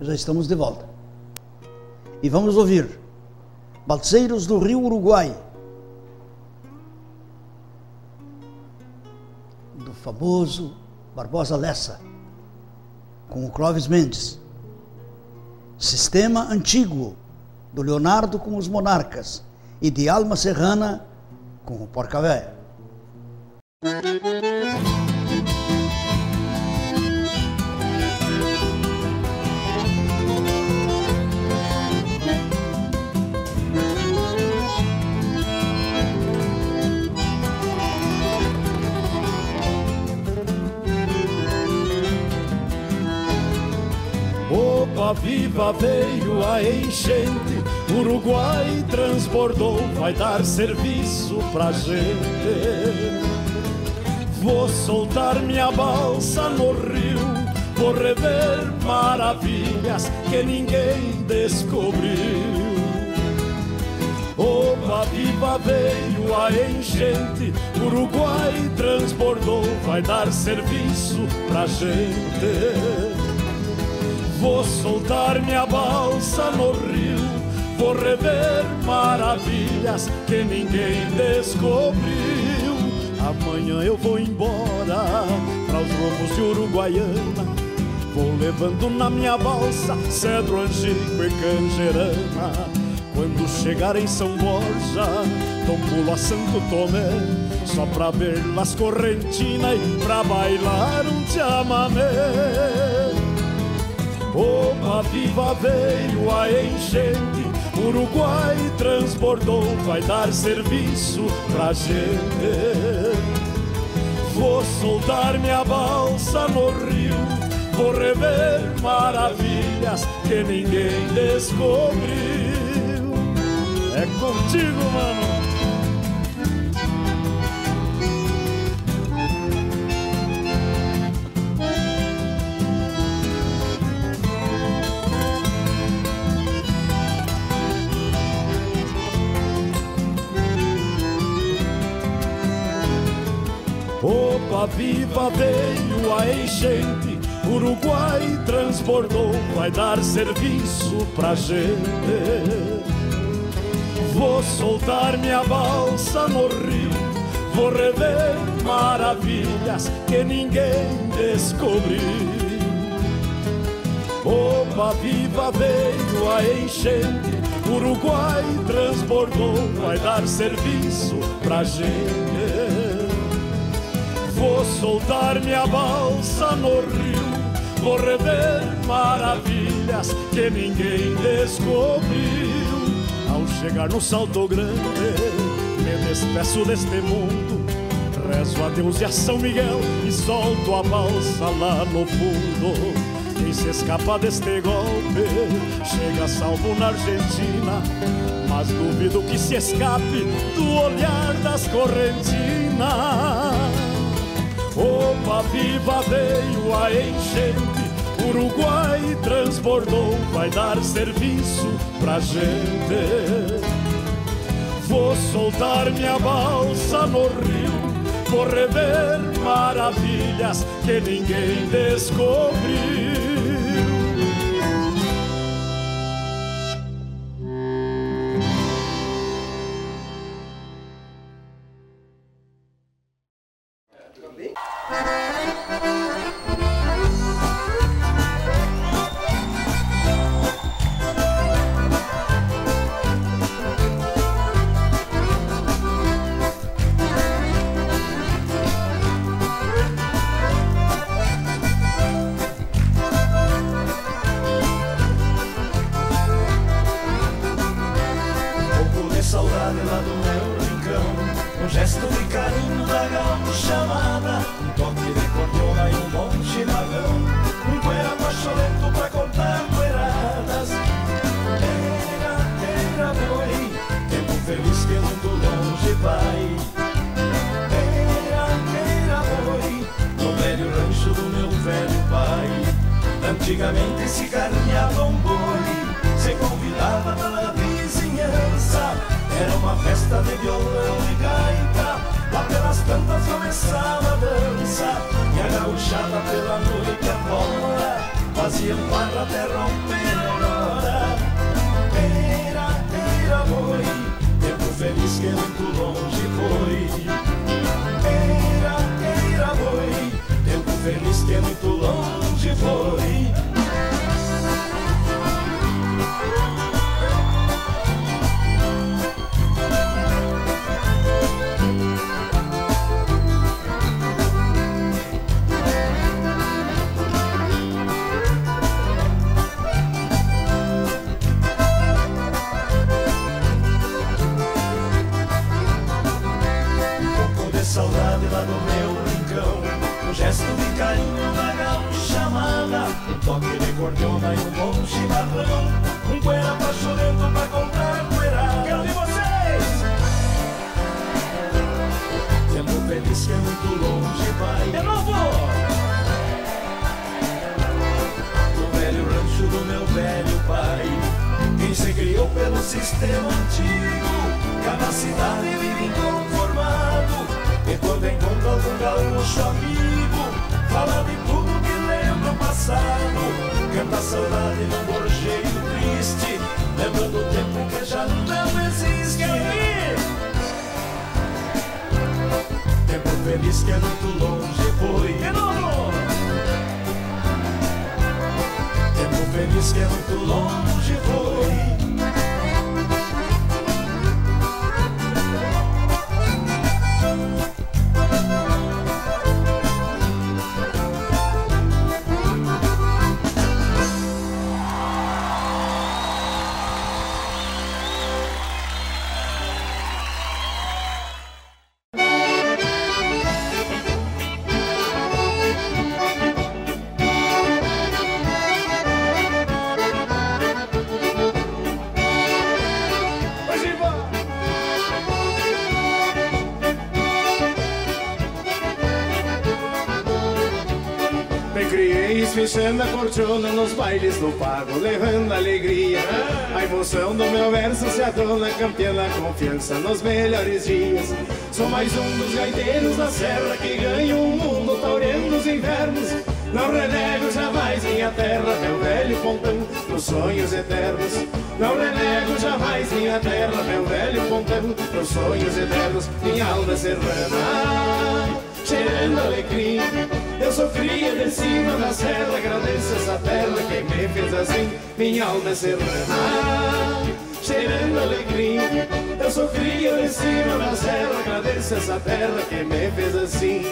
Já estamos de volta. E vamos ouvir Balseiros do Rio Uruguai. Do famoso Barbosa Lessa, com o Clóvis Mendes. Sistema Antigo, do Leonardo com os Monarcas. E de Alma Serrana, com o Porca Véia. Opa viva veio a enchente, Uruguai transbordou, vai dar serviço pra gente. Vou soltar minha balsa no rio, vou rever maravilhas que ninguém descobriu. Opa viva veio a enchente, Uruguai transbordou, vai dar serviço pra gente. Vou soltar minha balsa no rio, vou rever maravilhas que ninguém descobriu. Amanhã eu vou embora para os rumos de Uruguaiana. Vou levando na minha balsa cedro antigo e canjerana. Quando chegar em São Borja, dou pulo a Santo Tomé, só pra ver las correntinas e pra bailar um chamamé. Opa viva veio a enchente, Uruguai transbordou, vai dar serviço pra gente. Vou soltar minha balsa no rio, vou rever maravilhas que ninguém descobriu. É contigo, mano. Opa viva veio a enchente, Uruguai transbordou, vai dar serviço pra gente. Vou soltar minha balsa no rio, vou rever maravilhas que ninguém descobriu. Opa viva veio a enchente, Uruguai transbordou, vai dar serviço pra gente. Vou soltar minha balsa no rio, vou rever maravilhas que ninguém descobriu. Ao chegar no Salto Grande, me despeço deste mundo. Rezo a Deus e a São Miguel e solto a balsa lá no fundo. Quem se escapa deste golpe chega salvo na Argentina. Mas duvido que se escape do olhar das correntinas. Opa viva veio a enchente, Uruguai transbordou, vai dar serviço pra gente. Vou soltar minha balsa no rio, vou rever maravilhas que ninguém descobriu. Antigamente se carneava um boi Se convidava pela vizinhança. Era uma festa de violão e gaita Lá pelas tantas começava a dança. E a gauchada pela noite afora Fazia um quadro até romper um gesto de carinho na gaúcha amada, um toque de cordiona e um bom chimarrão, um poeira apaixonado pra comprar poeira. Quero ver vocês! Tempo feliz que é muito longe, pai. De novo! Do velho rancho do meu velho pai, quem se criou pelo sistema antigo, cada cidade vive inconformado. Gaúcho amigo, fala de tudo que lembra o passado. Canta a saudade num gorjeio triste, lembrando o tempo que já não existe. Tempo feliz que é muito longe foi. De novo! Tempo feliz que é muito longe criei esfichando a cortiona nos bailes do pago, levando alegria. A emoção do meu verso se adona, campeã a confiança nos melhores dias. Sou mais um dos gaiteiros da serra que ganha o mundo taureando os invernos. Não renego jamais minha terra, meu velho pontão, nos sonhos eternos. Não renego jamais minha terra, meu velho pontão, nos sonhos eternos. Minha alma serrana, cheirando alecrim. Eu sou cria de cima da serra, agradeço essa terra que me fez assim. Minha alma é serrana, cheirando alegria. Eu sou cria de cima da serra, agradeço essa terra que me fez assim.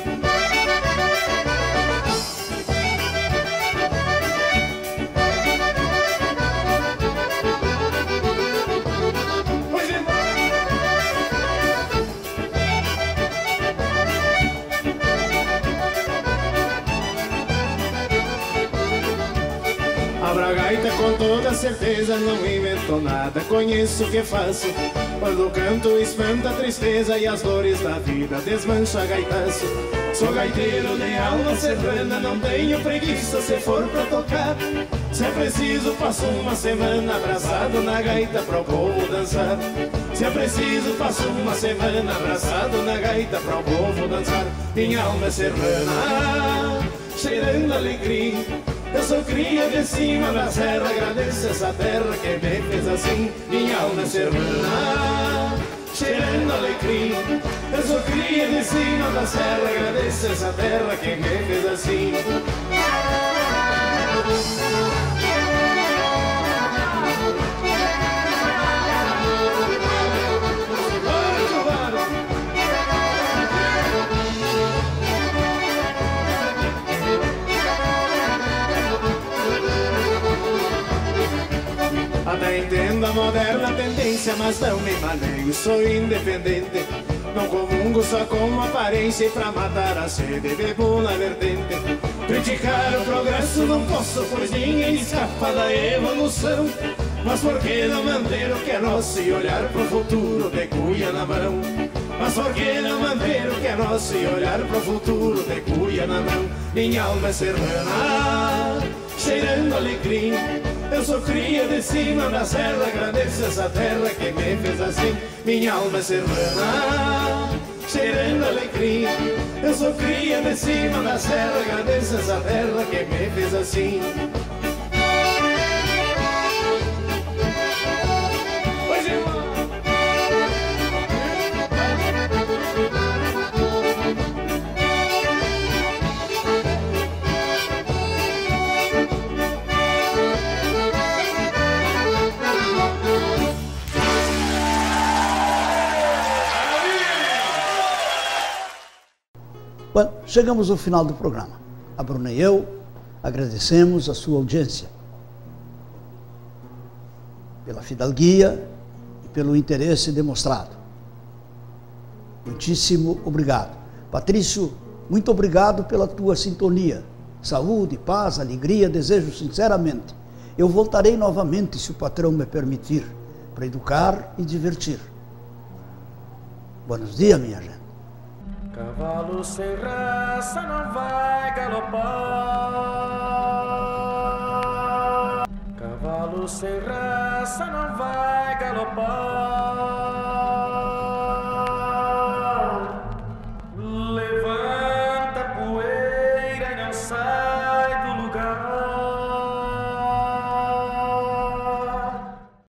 Gaita com toda certeza, não invento nada, conheço o que faço. Quando canto, espanta a tristeza e as dores da vida, desmancha a gaitaço. Sou gaiteiro de alma serrana, não tenho preguiça se for pra tocar. Se é preciso, passo uma semana abraçado na gaita pro povo dançar. Se é preciso, passo uma semana abraçado na gaita pro povo dançar. Minha alma é serrana, cheirando alegria. Eu sou cria de cima da serra, agradeço essa terra que me fez assim. Minha alma serrana, cheirando alecrim. Eu sou cria de cima da serra, agradeço essa terra que me fez assim. Moderna tendência, mas não me maneio, sou independente. Não comungo só com aparência e pra matar a sede bebo na vertente. Criticar o progresso não posso, pois ninguém escapa da evolução. Mas por que não manter o que é nosso e olhar pro futuro de cuia na mão? Mas por que não manter o que é nosso e olhar pro futuro de cuia na mão? Minha alma é serrana, cheirando alecrim. Eu sou cria de cima da serra, agradeço essa terra que me fez assim. Minha alma serrana, cheirando alecrim. Eu sou cria de cima da serra, agradeço essa terra que me fez assim. Chegamos ao final do programa. A Bruna e eu agradecemos a sua audiência, pela fidalguia e pelo interesse demonstrado. Muitíssimo obrigado. Patrício, muito obrigado pela tua sintonia. Saúde, paz, alegria, desejo sinceramente. Eu voltarei novamente, se o patrão me permitir, para educar e divertir. Buenos dias, minha gente. Cavalo sem raça não vai galopar. Cavalo sem raça não vai galopar.